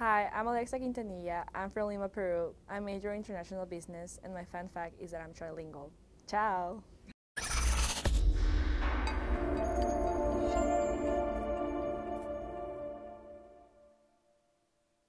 Hi, I'm Alexa Quintanilla. I'm from Lima, Peru. I major in international business, and my fun fact is that I'm trilingual. Ciao!